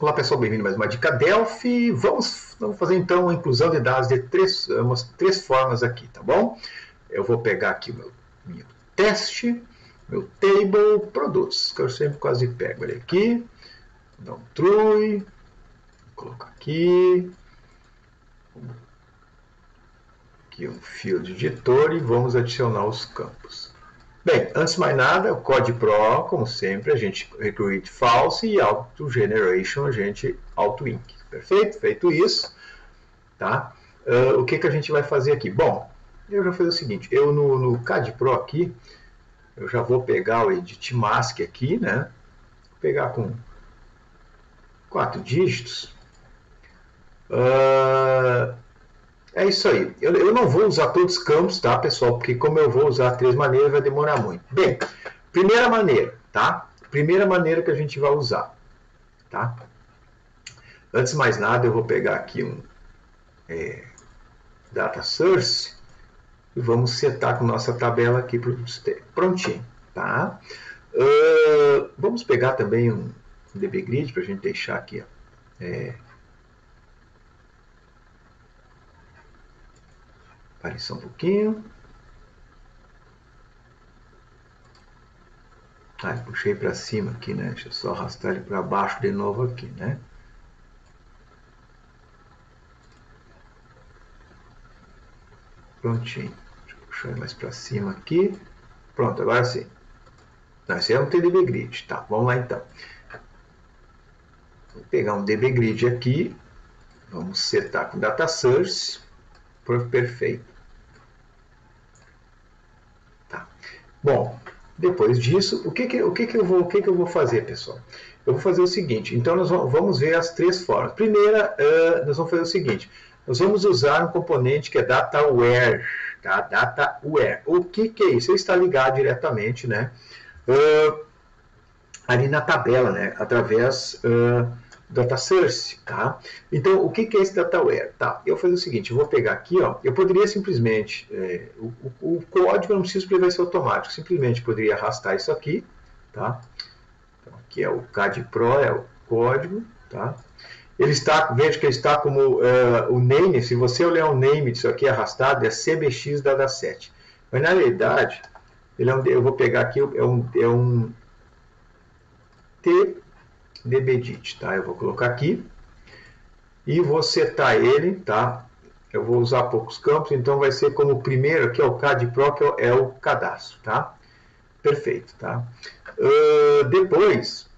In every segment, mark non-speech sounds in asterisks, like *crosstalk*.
Olá pessoal, bem-vindo mais uma dica Delphi. Vamos, vamos fazer então a inclusão de dados de três, umas, três formas aqui, tá bom? Eu vou pegar aqui o meu, meu teste, meu table, produtos, que eu sempre quase pego ele aqui, dá um true, coloco aqui, aqui um field editor e vamos adicionar os campos. Bem, antes de mais nada, o Code Pro, como sempre, a gente recruit false e auto generation a gente auto ink. Perfeito? Feito isso, tá? Uh, o que, que a gente vai fazer aqui? Bom, eu já fazer o seguinte, eu no, no CAD Pro aqui, eu já vou pegar o Edit Mask aqui, né? Vou pegar com quatro dígitos. Uh, é isso aí. Eu, eu, não vou usar todos os campos, tá, pessoal? Porque como eu vou usar três maneiras, vai demorar muito. Bem, primeira maneira, tá? Primeira maneira que a gente vai usar, tá? Antes de mais nada, eu vou pegar aqui um é, data source e vamos setar com nossa tabela aqui para prontinho, tá? Uh, vamos pegar também um dbgrid para a gente deixar aqui, ó, é, Aparecer um pouquinho. Ah, puxei para cima aqui, né? Deixa eu só arrastar ele para baixo de novo aqui, né? Prontinho. Deixa eu puxar mais para cima aqui. Pronto, agora sim. Não, esse é um TDB Grid. Tá, vamos lá então. Vou pegar um DB Grid aqui. Vamos setar com Data Source. Perfeito. Bom, depois disso, o que, que, o que, que, eu, vou, o que, que eu vou fazer, pessoal? Eu vou fazer o seguinte, então nós vamos ver as três formas. Primeira, uh, nós vamos fazer o seguinte, nós vamos usar um componente que é DataWare, tá? DataWare. O que, que é isso? Ele está ligado diretamente, né? Uh, ali na tabela, né? Através... Uh, data source, tá? Então, o que, que é esse dataware? Tá, eu vou fazer o seguinte, eu vou pegar aqui, ó, eu poderia simplesmente, é, o, o, código eu não preciso porque ser automático, simplesmente poderia arrastar isso aqui, tá? Então, aqui é o CAD Pro, é o código, tá? Ele está, veja que ele está como uh, o name, se você olhar o name disso aqui arrastado, é CBX dataset. Mas na realidade, ele é um, eu vou pegar aqui, é um, é um T dbdit, tá? Eu vou colocar aqui e vou setar ele, tá? Eu vou usar poucos campos, então vai ser como o primeiro aqui, é o CAD Pro, que é o cadastro, tá? Perfeito, tá? Uh, depois,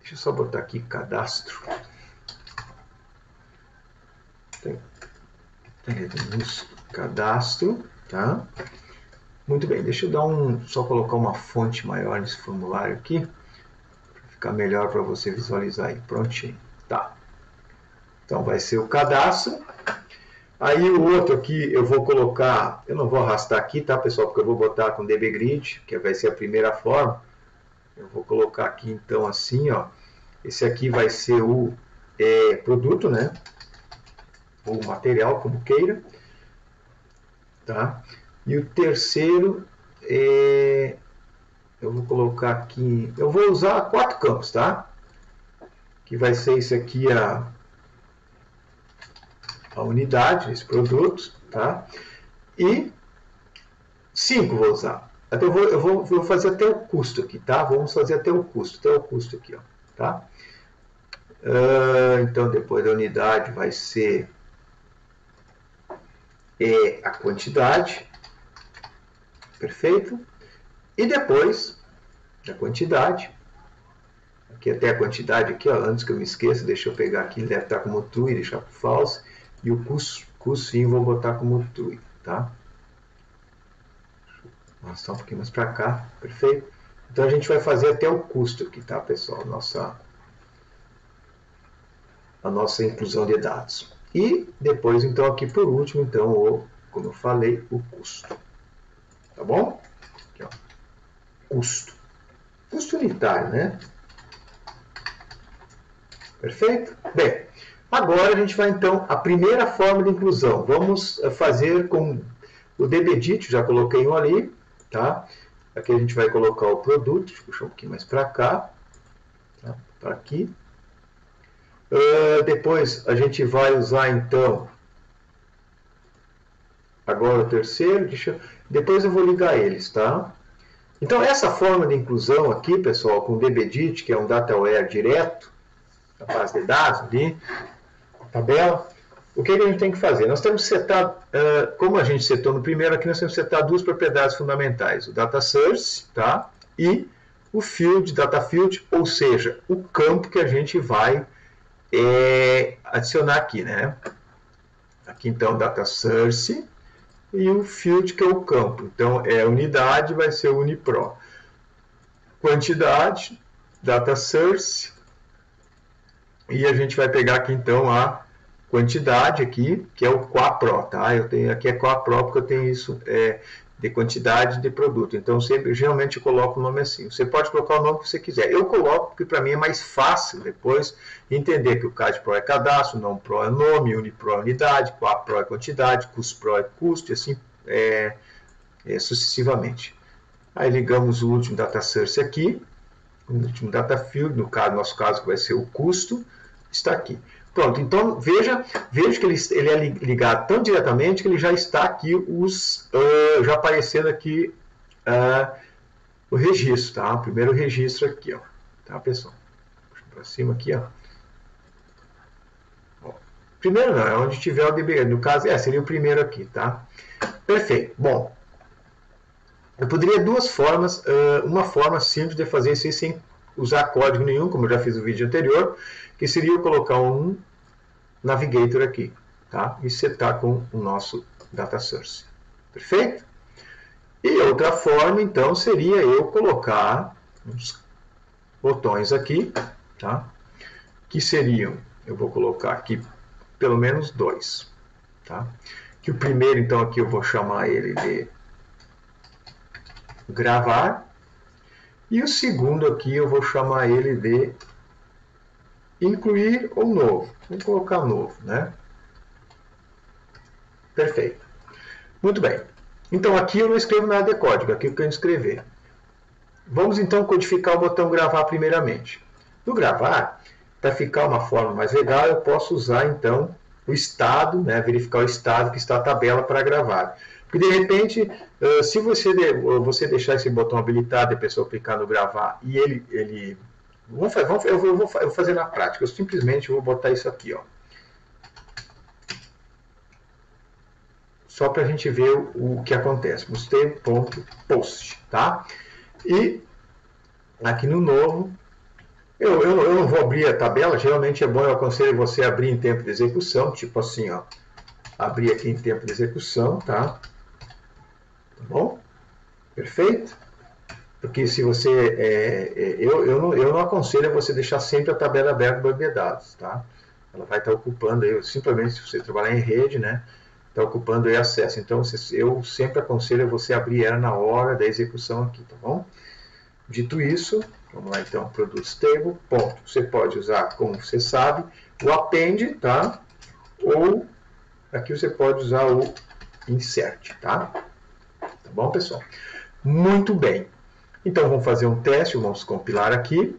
deixa eu só botar aqui cadastro. Cadastro, tá? Muito bem, deixa eu dar um, só colocar uma fonte maior nesse formulário aqui ficar melhor para você visualizar aí. Prontinho. Tá. Então vai ser o cadastro. Aí o outro aqui eu vou colocar, eu não vou arrastar aqui, tá pessoal, porque eu vou botar com dbgrid, que vai ser a primeira forma. Eu vou colocar aqui então assim, ó. Esse aqui vai ser o é, produto, né? Ou material, como queira. Tá? E o terceiro é, eu vou colocar aqui, eu vou usar quatro campos, tá? Que vai ser isso aqui a, a unidade, esse produto, tá? E cinco vou usar. Até eu vou, eu vou, vou fazer até o custo aqui, tá? Vamos fazer até o custo, até o custo aqui, ó, tá? Uh, então, depois da unidade vai ser é, a quantidade, perfeito? E depois da quantidade, aqui até a quantidade aqui, ó, antes que eu me esqueça, deixa eu pegar aqui, ele deve estar como true, deixar por false, e o custo, vou botar como true, tá? Arrastar um pouquinho mais para cá, perfeito? Então a gente vai fazer até o custo aqui, tá, pessoal? Nossa, a nossa inclusão de dados. E depois, então, aqui por último, então, o, como eu falei, o custo. Tá bom? Custo. Custo unitário, né? Perfeito? Bem, agora a gente vai então a primeira forma de inclusão. Vamos eh, fazer com o dbdit, já coloquei um ali, tá? Aqui a gente vai colocar o produto, deixa eu puxar um pouquinho mais para cá, tá? para aqui. Uh, depois a gente vai usar então agora o terceiro, deixa, depois eu vou ligar eles, tá? Então essa forma de inclusão aqui, pessoal, com DBDIT, que é um DataWare direto, da base de dados ali, tabela, o que, a gente tem que fazer? Nós temos que setar, uh, como a gente setou no primeiro, aqui nós temos que setar duas propriedades fundamentais, o data source, tá? E o field, data field, ou seja, o campo que a gente vai é, adicionar aqui, né? Aqui então, data source e o field que é o campo. Então, é unidade, vai ser unipro. Quantidade, data source, e a gente vai pegar aqui então a quantidade aqui, que é o Quapro, tá? Eu tenho aqui é Quapro porque eu tenho isso é, de quantidade de produto. Então, sempre, geralmente eu coloco o nome assim. Você pode colocar o nome que você quiser. Eu coloco porque para mim é mais fácil depois entender que o CAD-PRO é cadastro, não PRO é nome, UniPRO é unidade, QuaPRO é quantidade, CUSPRO é custo, e assim é, é, sucessivamente. Aí ligamos o último data source aqui, o último data field, no caso, nosso caso vai ser o custo, está aqui. Pronto, então veja, veja que ele, ele é ligado tão diretamente que ele já está aqui, os, uh, já aparecendo aqui uh, o registro, tá? O primeiro registro aqui, ó. Tá, pessoal? Para cima aqui, ó. ó. Primeiro não, é onde tiver o DB. No caso, é, seria o primeiro aqui, tá? Perfeito. Bom, eu poderia duas formas, uh, uma forma simples de fazer isso sem usar código nenhum, como eu já fiz no vídeo anterior, que seria eu colocar um navigator aqui, tá? E setar com o nosso data source. Perfeito? E outra forma, então, seria eu colocar uns botões aqui, tá? Que seriam, eu vou colocar aqui pelo menos dois, tá? Que o primeiro, então, aqui eu vou chamar ele de gravar. E o segundo aqui eu vou chamar ele de incluir ou novo. Vou colocar novo, né? Perfeito. Muito bem. Então aqui eu não escrevo nada de código, aqui eu quero escrever. Vamos então codificar o botão gravar primeiramente. No gravar, para ficar uma forma mais legal, eu posso usar então o estado, né, verificar o estado que está a tabela para gravar. Porque de repente, se você, você deixar esse botão habilitado e a pessoa clicar no gravar e ele, ele Vamos, vamos, eu, vou, eu, vou, fazer na prática. Eu simplesmente vou botar isso aqui, ó. Só para a gente ver o, o que acontece. Mustave.post, tá? E aqui no novo, eu, eu, eu, não vou abrir a tabela. Geralmente é bom, eu aconselho você abrir em tempo de execução, tipo assim, ó. Abrir aqui em tempo de execução, tá? Tá bom? Perfeito? Porque se você. É, é, eu, eu, não, eu não aconselho você deixar sempre a tabela aberta do banco de dados, tá? Ela vai estar ocupando aí, simplesmente se você trabalhar em rede, né? Está ocupando aí acesso. Então, eu sempre aconselho você abrir ela na hora da execução aqui, tá bom? Dito isso, vamos lá então, produtos table, ponto. Você pode usar, como você sabe, o append, tá? Ou aqui você pode usar o insert, tá? Bom, pessoal? Muito bem. Então vamos fazer um teste, vamos compilar aqui.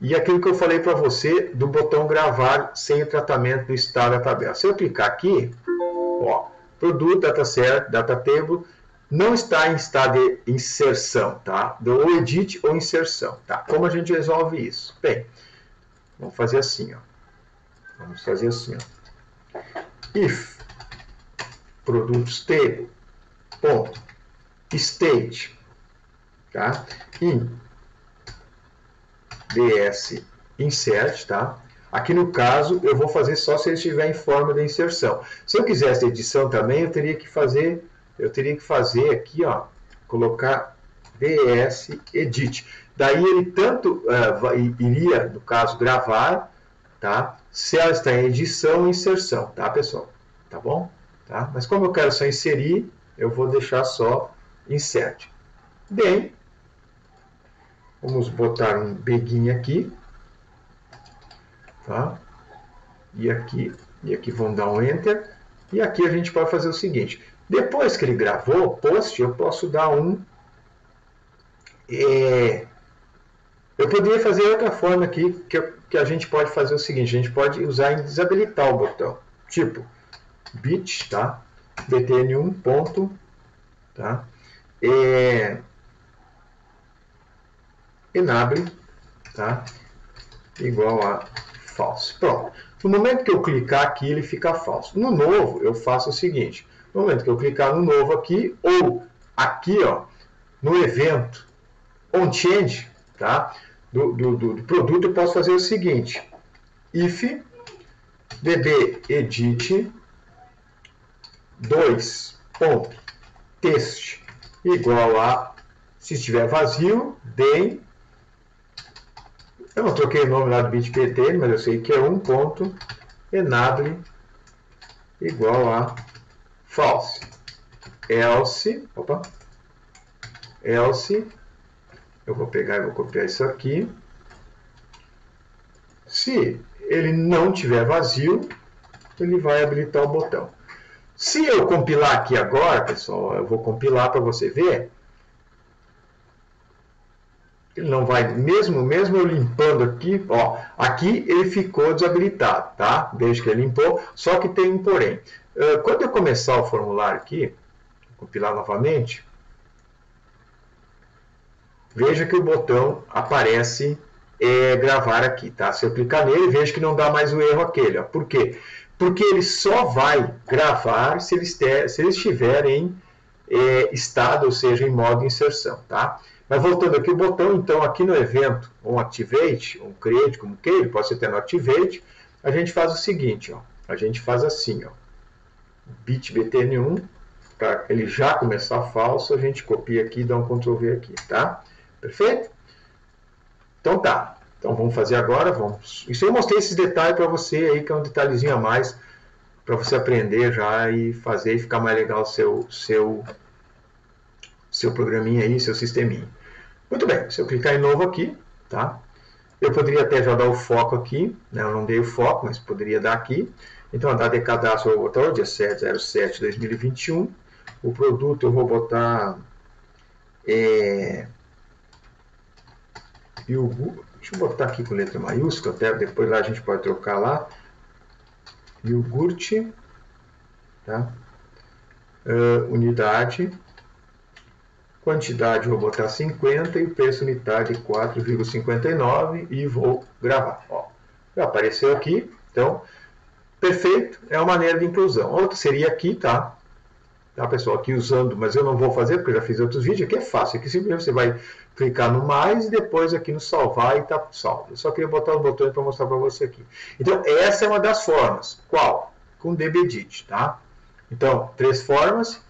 E aquilo que eu falei para você do botão gravar sem o tratamento do estado da tabela. Se eu clicar aqui, ó, produto, data table, não está em estado de inserção, tá? Ou edit ou inserção, tá? Como a gente resolve isso? Bem, vamos fazer assim, ó. Vamos fazer assim, ó. If produtos table, ponto, state, tá? In ds insert, tá? Aqui no caso, eu vou fazer só se ele estiver em forma de inserção. Se eu quisesse edição também, eu teria que fazer, eu teria que fazer aqui, ó, colocar ds edit. Daí ele tanto uh, iria, no caso, gravar, tá? Se ela está em edição inserção, tá, pessoal? Tá bom? Tá? Mas como eu quero só inserir, eu vou deixar só insert. Bem, Vamos botar um begin aqui. Tá? E aqui, e aqui vamos dar um enter. E aqui a gente pode fazer o seguinte. Depois que ele gravou o post, eu posso dar um... É, Eu poderia fazer outra forma aqui, que, que a gente pode fazer o seguinte, a gente pode usar em desabilitar o botão. Tipo, bit, tá? Btn1 ponto, tá? É, enable, tá? Igual a false. Pronto. No momento que eu clicar aqui, ele fica falso. No novo, eu faço o seguinte. No momento que eu clicar no novo aqui, ou aqui, ó, no evento onChange, tá? Do, do, do, do produto, eu posso fazer o seguinte. if db edit 2 ponto igual a se estiver vazio, dem eu não troquei o nome lá do bit PT, mas eu sei que é 1 ponto enable igual a false. Else, opa, else, eu vou pegar e vou copiar isso aqui. Se ele não tiver vazio, ele vai habilitar o botão. Se eu compilar aqui agora, pessoal, eu vou compilar para você ver, ele não vai, mesmo, mesmo eu limpando aqui, ó, aqui ele ficou desabilitado, tá? Desde que ele limpou, só que tem um porém. Uh, quando eu começar o formulário aqui, compilar novamente, veja que o botão aparece é, gravar aqui, tá? Se eu clicar nele, veja que não dá mais o erro aquele, ó. Por quê? Ele só vai gravar se ele, estiver, se ele estiver em é, estado, ou seja, em modo inserção, tá? Mas voltando aqui o botão, então aqui no evento, um Activate, um Create, como queira, pode ser até no Activate, a gente faz o seguinte, ó, a gente faz assim, ó, bit btn1, para ele já começar falso, a gente copia aqui e dá um Ctrl V aqui, tá? Perfeito? Então tá, então vamos fazer agora, vamos. Isso eu mostrei esses detalhes para você aí, que é um detalhezinho a mais, para você aprender já e fazer e ficar mais legal o seu, seu seu programinha aí, seu sisteminha. Muito bem, se eu clicar em novo aqui, tá? Eu poderia até já dar o foco aqui, né? eu não dei o foco, mas poderia dar aqui. Então, a data de cadastro eu vou botar o dia 7 07 2021. O produto eu vou botar... É, iogurte, deixa eu botar aqui com letra maiúscula, até depois lá a gente pode trocar lá. Iogurte, tá? Uh, unidade Quantidade vou botar 50 e preço unitário 4,59 e vou gravar. Ó, já apareceu aqui, então, perfeito, é uma maneira de inclusão. Outra seria aqui, tá? Tá, pessoal, aqui usando, mas eu não vou fazer porque já fiz outros vídeos, aqui é fácil, aqui simplesmente você vai clicar no mais e depois aqui no salvar e tá salvo. Eu só queria botar os botões para mostrar para você aqui. Então, essa é uma das formas. Qual? Com dbedit, tá? Então, três formas.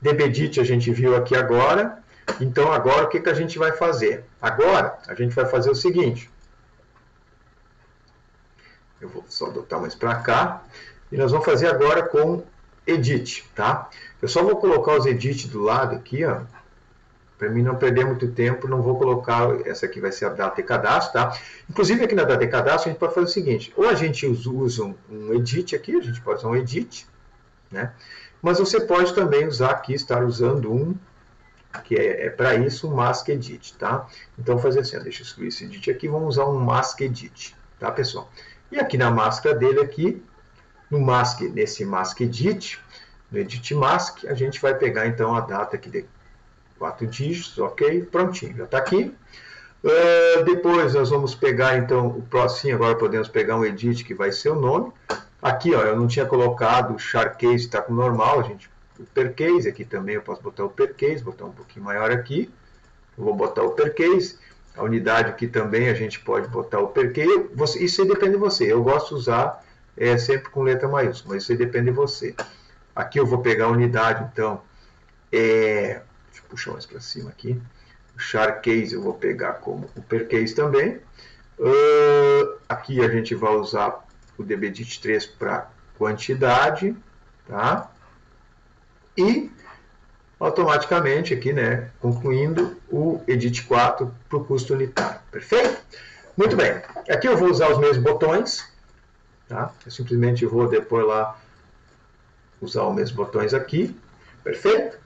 Dbedit a gente viu aqui agora. Então, agora o que, que a gente vai fazer? Agora, a gente vai fazer o seguinte. Eu vou só botar mais para cá. E nós vamos fazer agora com edit, tá? Eu só vou colocar os edit do lado aqui, ó. Para mim não perder muito tempo, não vou colocar, essa aqui vai ser a data de cadastro, tá? Inclusive aqui na data de cadastro a gente pode fazer o seguinte, ou a gente usa um, um edit aqui, a gente pode usar um edit, né? Mas você pode também usar aqui, estar usando um que é, é para isso o Mask Edit, tá? Então, fazer assim, ó, deixa eu excluir esse Edit aqui, vamos usar um Mask Edit, tá, pessoal? E aqui na máscara dele aqui, no Mask, nesse Mask Edit, no Edit Mask, a gente vai pegar então a data aqui de quatro dígitos, ok? Prontinho, já está aqui. Uh, depois nós vamos pegar então o próximo, agora podemos pegar um edit que vai ser o nome. Aqui ó, eu não tinha colocado o char case, está com normal, a gente o per case, aqui também eu posso botar o per case, botar um pouquinho maior aqui, eu vou botar o per case, a unidade aqui também a gente pode botar o per case, você, isso depende de você, eu gosto de usar é, sempre com letra maiúscula, mas isso aí depende de você. Aqui eu vou pegar a unidade, então, é, deixa eu puxar mais para cima aqui, o char case eu vou pegar como o per case também, uh, aqui a gente vai usar o dbdit 3 para quantidade, tá? e automaticamente aqui, né, concluindo o Edit 4 para o custo unitário. Perfeito? Muito bem. Aqui eu vou usar os mesmos botões. Tá? Eu simplesmente vou depois lá usar os mesmos botões aqui. Perfeito?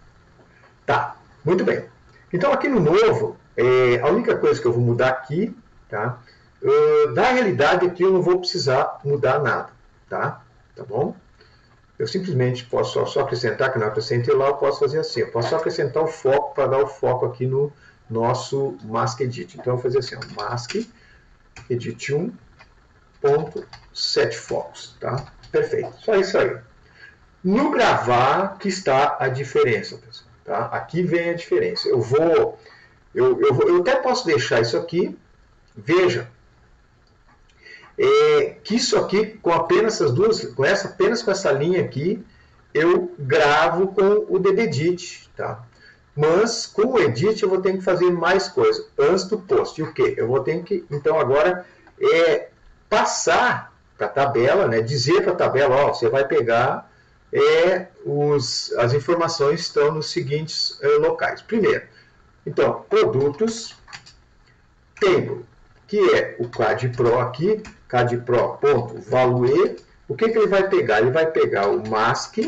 Tá. Muito bem. Então aqui no novo, é, a única coisa que eu vou mudar aqui tá? Na realidade, aqui eu não vou precisar mudar nada, tá? Tá bom? Eu simplesmente posso só, só acrescentar, que não acrescentei lá, eu posso fazer assim. Eu posso só acrescentar o foco para dar o foco aqui no nosso mask edit. Então, eu vou fazer assim, ó, mask edit 1 ponto set focos, tá? Perfeito, só isso aí. No gravar que está a diferença, pessoal, tá? Aqui vem a diferença. Eu vou, eu, eu, eu até posso deixar isso aqui, veja, é, que isso aqui, com apenas essas duas, com essa, apenas com essa linha aqui, eu gravo com o DBDit, tá? Mas com o Edit eu vou ter que fazer mais coisa antes do post. E o que? Eu vou ter que, então agora, é, passar para a tabela, né, dizer para a tabela, ó, você vai pegar é, os, as informações estão nos seguintes é, locais. Primeiro, então, produtos, table, que é o CAD Pro aqui, cadpro.value, o que, que ele vai pegar? Ele vai pegar o mask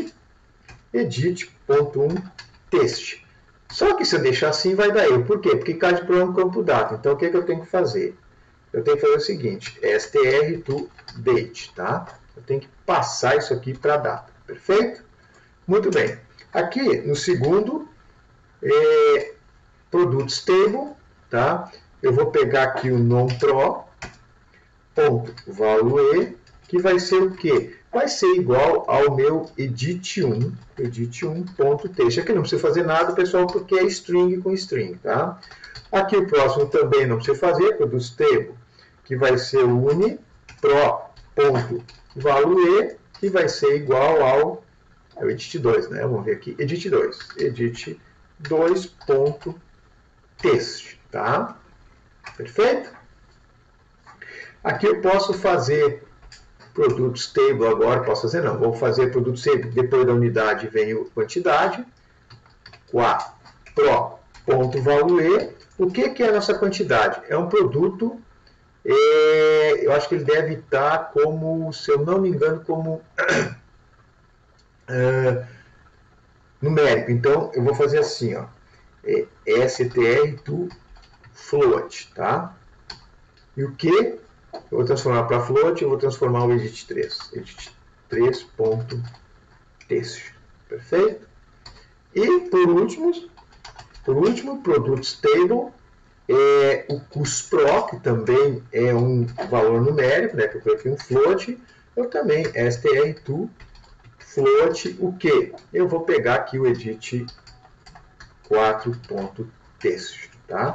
edit.1 text. Só que se eu deixar assim vai dar erro. Por quê? Porque CAD Pro é um campo data. Então o que, que eu tenho que fazer? Eu tenho que fazer o seguinte, str to date, tá? Eu tenho que passar isso aqui para data, perfeito? Muito bem. Aqui no segundo, é, produtos table, tá? Eu vou pegar aqui o non-pro, ponto value, que vai ser o quê? Vai ser igual ao meu edit1, edit1.text. Aqui não precisa fazer nada, pessoal, porque é string com string, tá? Aqui o próximo também não precisa fazer, produtos table, que vai ser uni pro.value, que vai ser igual ao é o edit2, né? Vamos ver aqui, edit2, edit2.text, tá? Perfeito? Aqui eu posso fazer produtos table agora, posso fazer não, vou fazer produtos table, depois da unidade vem o quantidade, qua pro.value, o que, que é a nossa quantidade? É um produto, é, eu acho que ele deve estar como, se eu não me engano, como *clears throat* é, numérico, então eu vou fazer assim, ó, é, str to float, tá? E o que eu vou transformar para float, eu vou transformar o edit3. edit3.text. Perfeito? E, por último, por último, produtos table, é o que também é um valor numérico, né, que eu coloquei um float, eu também str2 float o que? Eu vou pegar aqui o edit 4.text, tá?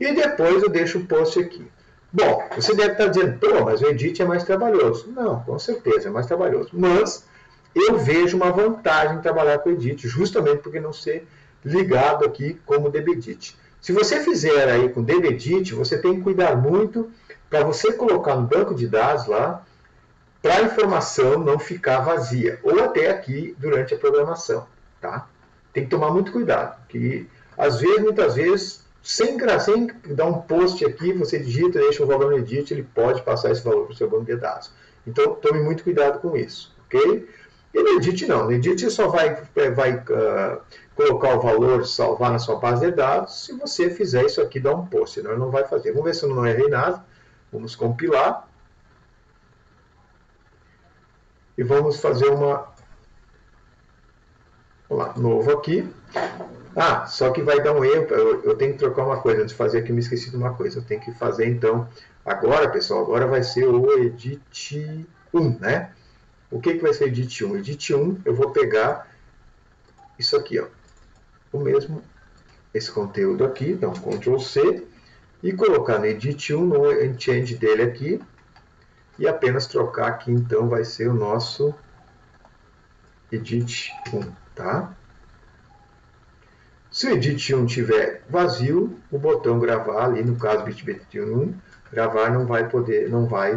E depois eu deixo o post aqui. Bom, você deve estar dizendo, pô, mas o Edit é mais trabalhoso. Não, com certeza é mais trabalhoso. Mas eu vejo uma vantagem em trabalhar com o Edit, justamente porque não ser ligado aqui como DBEdit. Se você fizer aí com DBEdit, você tem que cuidar muito para você colocar no banco de dados lá, para a informação não ficar vazia, ou até aqui durante a programação, tá? Tem que tomar muito cuidado, que às vezes, muitas vezes, sem, sem dar um post aqui, você digita, deixa o valor no edit, ele pode passar esse valor para o seu banco de dados. Então, tome muito cuidado com isso, ok? E no edit não, no edit só vai, é, vai uh, colocar o valor, salvar na sua base de dados, se você fizer isso aqui, dar um post, senão não vai fazer. Vamos ver se eu não errei nada. Vamos compilar. E vamos fazer uma... Vamos lá, novo aqui. Ah, só que vai dar um erro. Eu, eu, tenho que trocar uma coisa. Antes de fazer aqui, me esqueci de uma coisa. Eu tenho que fazer então. Agora, pessoal, agora vai ser o Edit 1, né? O que, que vai ser Edit 1? Edit 1, eu vou pegar isso aqui, ó. O mesmo, esse conteúdo aqui, então Ctrl C, e colocar no Edit 1, no Change dele aqui, e apenas trocar aqui, então vai ser o nosso Edit 1, tá? Se o Edit 1 tiver vazio, o botão gravar ali, no caso BitBit 1, gravar não vai poder, não vai,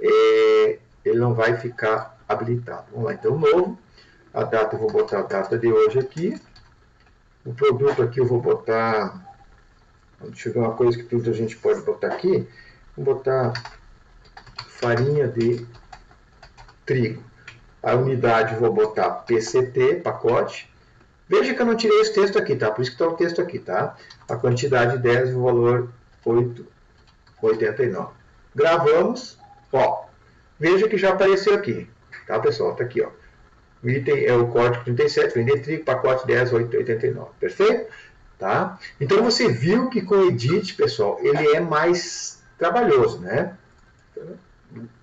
é, ele não vai ficar habilitado. Vamos lá, então, novo. A data, eu vou botar a data de hoje aqui. O produto aqui eu vou botar, deixa eu ver uma coisa que tudo a gente pode botar aqui. Vou botar farinha de trigo. A unidade vou botar PCT, pacote. Veja que eu não tirei esse texto aqui, tá? Por isso que está o texto aqui, tá? A quantidade 10 e o valor 8 89. Gravamos, ó, veja que já apareceu aqui, tá pessoal? Tá aqui, ó. O item é o código 37, vender trigo, pacote 10, 889, perfeito? Tá? Então você viu que com o Edit, pessoal, ele é mais trabalhoso, né?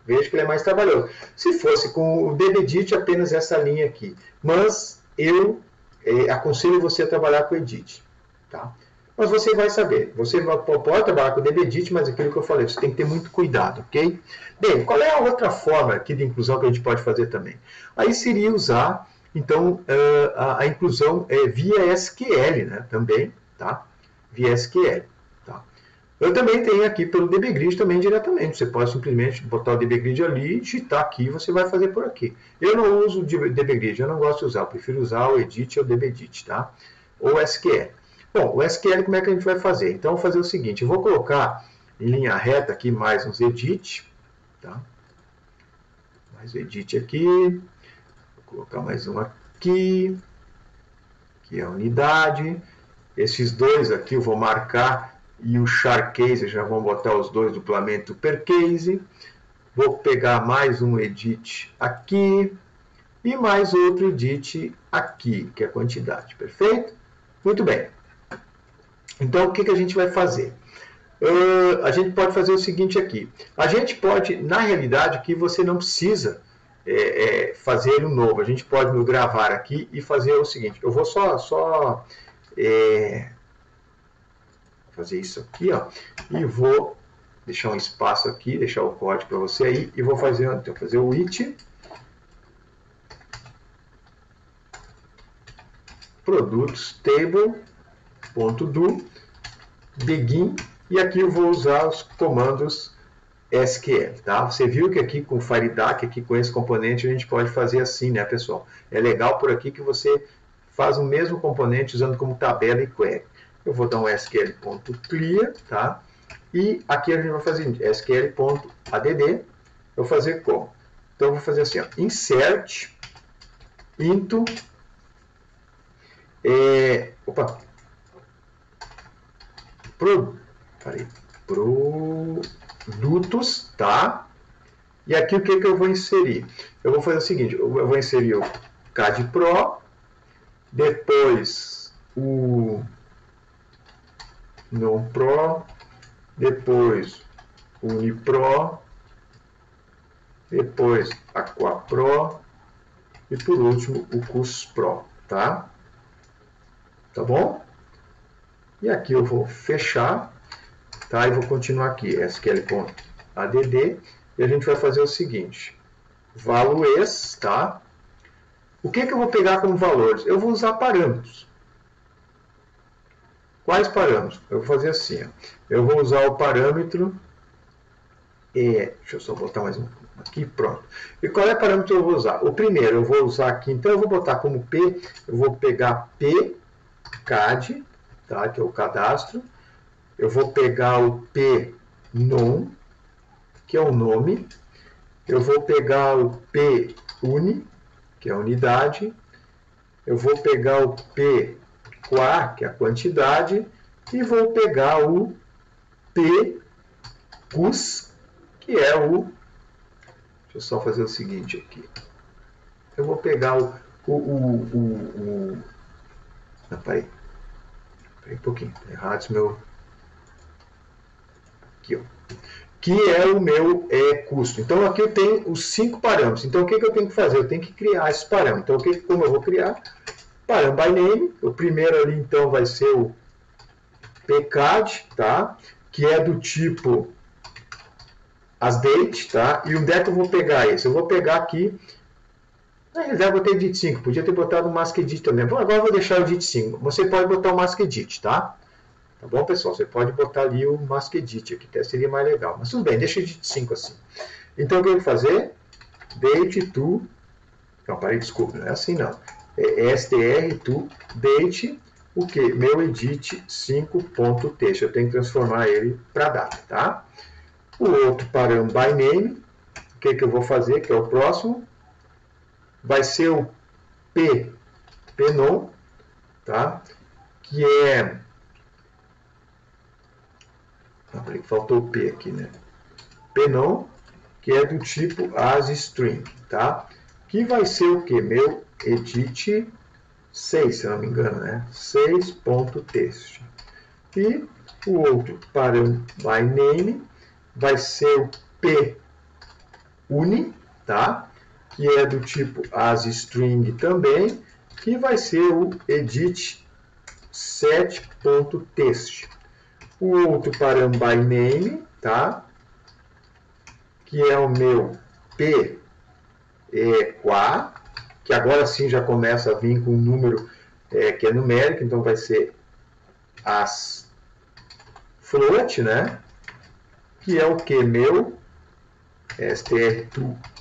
Veja que ele é mais trabalhoso. Se fosse com o DBDit, apenas essa linha aqui. Mas eu é, aconselho você a trabalhar com o Edit. Tá? Mas você vai saber. Você pode trabalhar com DBDit, mas aquilo que eu falei, você tem que ter muito cuidado, ok? Bem, qual é a outra forma aqui de inclusão que a gente pode fazer também? Aí seria usar, então, a, a inclusão é via SQL, né? Também, tá? Via SQL. Eu também tenho aqui pelo dbgrid também diretamente. Você pode simplesmente botar o dbgrid ali, digitar aqui e você vai fazer por aqui. Eu não uso o dbgrid, eu não gosto de usar. Eu prefiro usar o edit ou o dbedit, tá? Ou SQL. Bom, o SQL como é que a gente vai fazer? Então, vou fazer o seguinte. Eu vou colocar em linha reta aqui mais uns edit, tá? Mais edit aqui. Vou colocar mais um aqui. Aqui é a unidade. Esses dois aqui eu vou marcar e o char case, já vamos botar os dois duplamente per case. Vou pegar mais um edit aqui e mais outro edit aqui, que é a quantidade, perfeito? Muito bem. Então, o que, que a gente vai fazer? Uh, a gente pode fazer o seguinte aqui. A gente pode, na realidade, que você não precisa é, é, fazer um novo. A gente pode no gravar aqui e fazer o seguinte. Eu vou só, só é, fazer isso aqui, ó, e vou deixar um espaço aqui, deixar o código para você aí, e vou fazer, então, fazer o it produtos table.do begin e aqui eu vou usar os comandos SQL, tá? Você viu que aqui com o FireDAC, aqui com esse componente, a gente pode fazer assim, né, pessoal? É legal por aqui que você faz o mesmo componente usando como tabela e query eu vou dar um sql.clear, tá? E aqui a gente vai fazer sql.add, eu vou fazer como? Então, eu vou fazer assim, ó, insert into, é, opa, pro, parei, produtos, tá? E aqui o que, que eu vou inserir? Eu vou fazer o seguinte, eu vou inserir o CAD Pro, depois o non Pro, depois Unipro, depois Aqua Pro e por último o Cus Pro, tá? Tá bom? E aqui eu vou fechar, tá? E vou continuar aqui, SQL.add, e a gente vai fazer o seguinte, values, tá? O que, que eu vou pegar como valores? Eu vou usar parâmetros. Quais parâmetros? Eu vou fazer assim. Ó. Eu vou usar o parâmetro. E, deixa eu só botar mais um aqui, pronto. E qual é o parâmetro que eu vou usar? O primeiro eu vou usar aqui, então eu vou botar como P, eu vou pegar P CAD, tá, que é o cadastro. Eu vou pegar o P non, que é o nome. Eu vou pegar o P uni, que é a unidade. Eu vou pegar o P Qua, que é a quantidade, e vou pegar o P cus, que é o. Deixa eu só fazer o seguinte aqui. Eu vou pegar o. o, o, o, o não, peraí. Um pouquinho, tá errado esse meu. Aqui, ó. Que é o meu é, custo. Então aqui eu tenho os cinco parâmetros. Então o que, que eu tenho que fazer? Eu tenho que criar esses parâmetros. Então o que, como eu vou criar? Para by name, o primeiro ali então vai ser o pcad, tá? Que é do tipo as date, tá? E onde é que eu vou pegar esse? Eu vou pegar aqui, na realidade eu botei edit 5, podia ter botado o mask edit também. Bom, agora eu vou deixar o edit 5. Você pode botar o mask edit, tá? Tá bom, pessoal? Você pode botar ali o mask edit aqui, até seria mais legal. Mas tudo bem, deixa o edit 5 assim. Então o que eu vou fazer? Date to... Não, parei, desculpa, não é assim não é str to date o que? Meu edit 5.text. Eu tenho que transformar ele para data, tá? O outro parâmetro by name, o que, que eu vou fazer, que é o próximo, vai ser o p, pnon, tá? Que é Ah, peraí, faltou o P aqui, né? P não, que é do tipo asString, tá? Que vai ser o que? Meu edit 6, se não me engano, né? 6.text. E o outro parâmetro by name vai ser o p uni, tá? Que é do tipo asString também, que vai ser o edit 7.text. O outro parâmetro by name, tá? Que é o meu p equa, que agora sim já começa a vir com um número é, que é numérico, então vai ser as float, né? Que é o que? Meu str2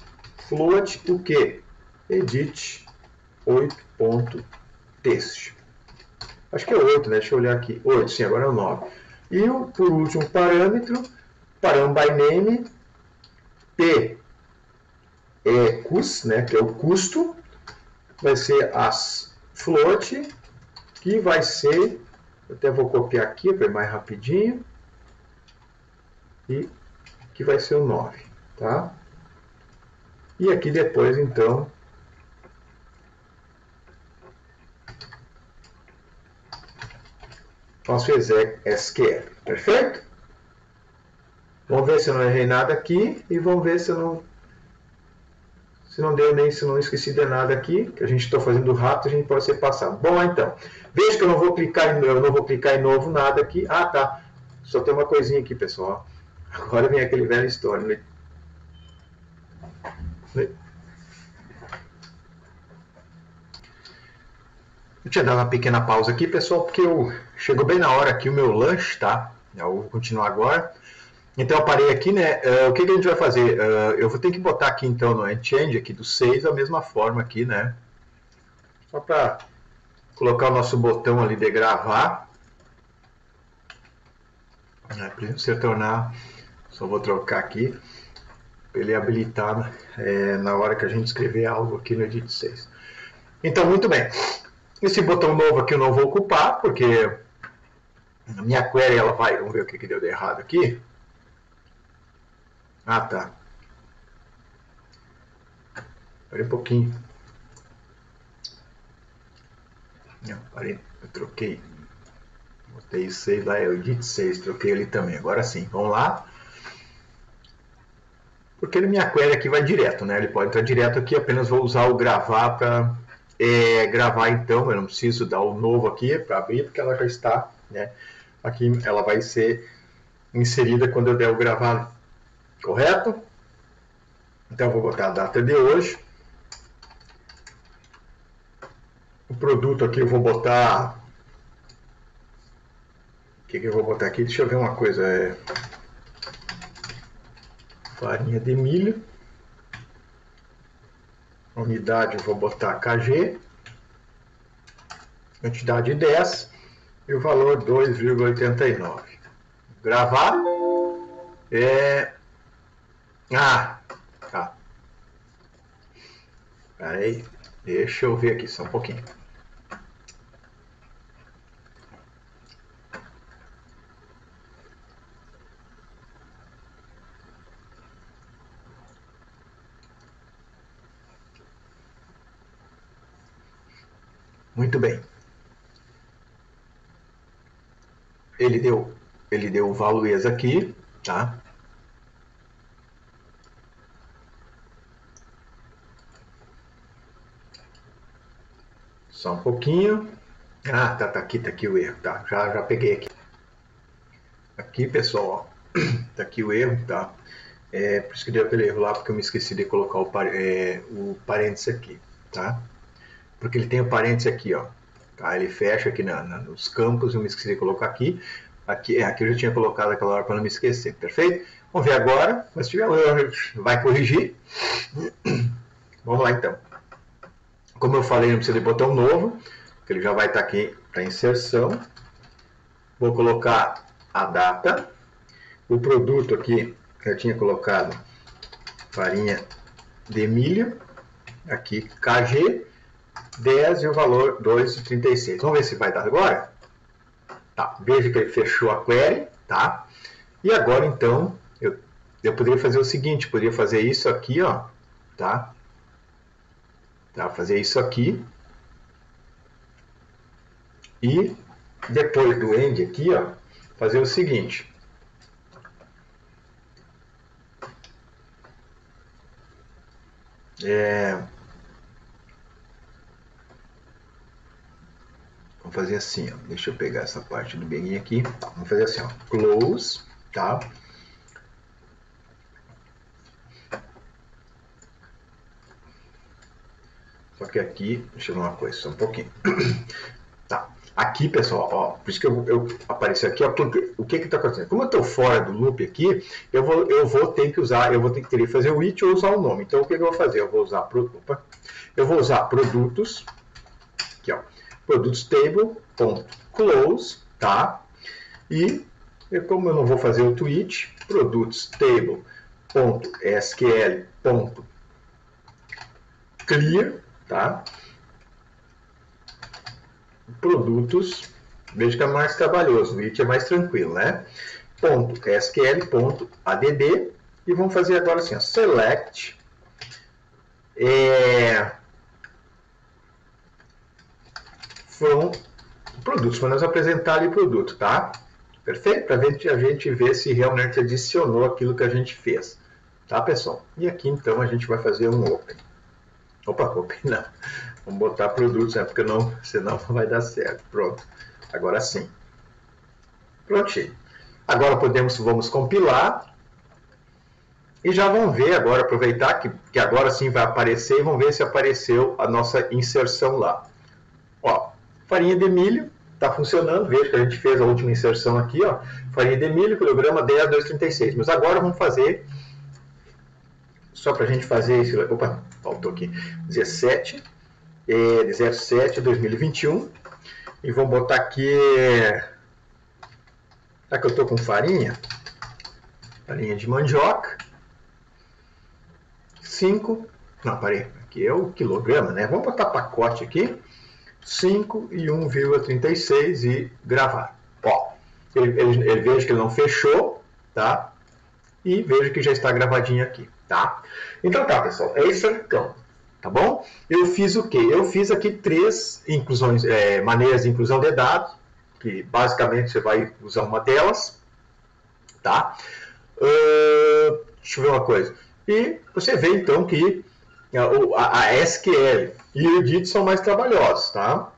float, o que? Edit 8.text. Acho que é 8, né? Deixa eu olhar aqui. 8, sim, agora é o 9. E o, por último parâmetro, parâmetro by name, P é cus, né, que é o custo, vai ser as float, que vai ser até vou copiar aqui para ir mais rapidinho. E que vai ser o 9, tá? E aqui depois, então, nosso SQL, perfeito? Vamos ver se eu não errei nada aqui e vamos ver se eu não se não deu nem se não esqueci de nada aqui, que a gente está fazendo rápido, a gente pode ser passado. Bom, então, veja que eu não vou clicar em, eu não vou clicar em novo nada aqui. Ah, tá. Só tem uma coisinha aqui, pessoal. Agora vem aquele velho história. Eu tinha dado uma pequena pausa aqui, pessoal, porque eu chegou bem na hora aqui o meu lanche, tá? Eu vou continuar agora. Então eu parei aqui, né? Uh, o que, que, a gente vai fazer? Uh, eu vou ter que botar aqui então no Endchange aqui do 6 a mesma forma aqui, né? Só para colocar o nosso botão ali de gravar. É, para se retornar, só vou trocar aqui ele habilitar é, na hora que a gente escrever algo aqui no Edit 6. Então, muito bem. Esse botão novo aqui eu não vou ocupar, porque a minha query ela vai. Vamos ver o que, que deu de errado aqui. Ah, tá. Parei um pouquinho. Não, parei. Eu troquei. Botei 6 lá, o edit 6. Troquei ele também. Agora sim, vamos lá. Porque ele, minha query aqui vai direto, né? Ele pode entrar direto aqui. Apenas vou usar o gravar para é, gravar então. Eu não preciso dar o novo aqui para abrir, porque ela já está, né? Aqui ela vai ser inserida quando eu der o gravar correto? Então, vou botar a data de hoje. O produto aqui eu vou botar... O que, que eu vou botar aqui? Deixa eu ver uma coisa. É... Farinha de milho. Unidade eu vou botar KG. Quantidade 10. E o valor 2,89. Gravar. É, ah, tá. Aí, deixa eu ver aqui só um pouquinho. Muito bem. Ele deu, ele deu o values aqui, tá? Só um pouquinho. Ah, tá, tá aqui, tá aqui o erro, tá? Já, já peguei aqui. Aqui, pessoal, ó, *clears throat* tá aqui o erro, tá? É, por isso que deu aquele erro lá, porque eu me esqueci de colocar o, é, o parênteses aqui, tá? Porque ele tem o parênteses aqui, ó. Tá? Ele fecha aqui na, na, nos campos, eu me esqueci de colocar aqui. Aqui, é, aqui eu já tinha colocado aquela hora para não me esquecer, perfeito? Vamos ver agora, mas se tiver erro, vai corrigir. Vamos lá então. Como eu falei, não precisa de botão novo, ele já vai estar aqui para inserção. Vou colocar a data. O produto aqui, eu tinha colocado farinha de milho. Aqui, KG, 10 e o valor 2,36. Vamos ver se vai dar agora? Tá, veja que ele fechou a query, tá? E agora, então, eu, eu poderia fazer o seguinte, poderia fazer isso aqui, ó, tá? Tá, fazer isso aqui. E depois do end aqui, ó, fazer o seguinte. É, Vamos fazer assim, ó. Deixa eu pegar essa parte do bem aqui. Vamos fazer assim, ó. Close, tá? Só que aqui, deixa eu ver uma coisa, só um pouquinho. *clears throat* tá. Aqui, pessoal, ó, por isso que eu, eu apareci aqui, ó, porque, o que que tá acontecendo? Como eu estou fora do loop aqui, eu vou, eu vou ter que usar, eu vou ter que ter que fazer o it ou usar o nome. Então, o que, que eu vou fazer? Eu vou usar, opa, eu vou usar produtos, aqui, ó, produtos table.close, tá? E como eu não vou fazer o tweet, produtos table.sql.clear, tá? Produtos, veja que é mais trabalhoso, o it é mais tranquilo, né? Ponto .sql.add e vamos fazer agora assim, ó, select é, foram produtos, nós apresentar ali o produto, tá? Perfeito? Para a gente ver se realmente adicionou aquilo que a gente fez. Tá, pessoal? E aqui, então, a gente vai fazer um Open. Opa, Open não. Vamos botar produtos, né? Porque não, senão não *laughs* vai dar certo. Pronto. Agora sim. Prontinho. Agora podemos, vamos compilar. E já vão ver agora, aproveitar que, que agora sim vai aparecer, e vão ver se apareceu a nossa inserção lá. Ó, Farinha de milho, está funcionando, veja que a gente fez a última inserção aqui, ó, farinha de milho, programa 10236. Mas agora vamos fazer, só para a gente fazer isso, opa, faltou aqui, 17, é, 17 2021, e vamos botar aqui, será que eu estou com farinha? Farinha de mandioca, 5, não, parei, aqui é o quilograma, né? Vamos botar pacote aqui, 5 e 1,36 e gravar. Ó, ele, ele, ele veja que ele não fechou, tá? E veja que já está gravadinho aqui, tá? Então tá, pessoal, é isso então, tá bom? Eu fiz o quê? Eu fiz aqui três inclusões, é, maneiras de inclusão de dados, que basicamente você vai usar uma delas, tá? Uh, deixa eu ver uma coisa. E você vê então que a, a SQL e o Edit são mais trabalhosos, tá?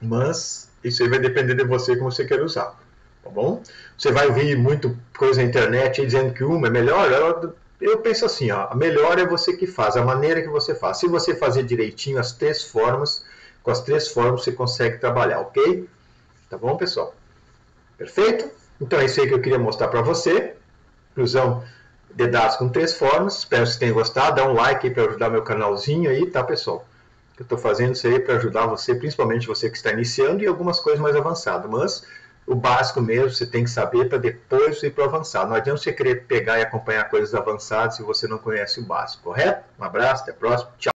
Mas isso aí vai depender de você como você quer usar, tá bom? Você vai ouvir muito coisa na internet dizendo que uma é melhor, eu, eu penso assim, ó, a melhor é você que faz, a maneira que você faz. Se você fazer direitinho as três formas, com as três formas você consegue trabalhar, ok? Tá bom, pessoal? Perfeito? Então é isso aí que eu queria mostrar para você. Inclusão de dados com três formas. Espero que vocês tenham gostado. Dá um like aí para ajudar meu canalzinho aí, tá, pessoal? Eu estou fazendo isso aí para ajudar você, principalmente você que está iniciando e algumas coisas mais avançadas. Mas o básico mesmo você tem que saber para depois ir para o avançado. Não adianta você querer pegar e acompanhar coisas avançadas se você não conhece o básico, correto? Um abraço, até a próxima. Tchau.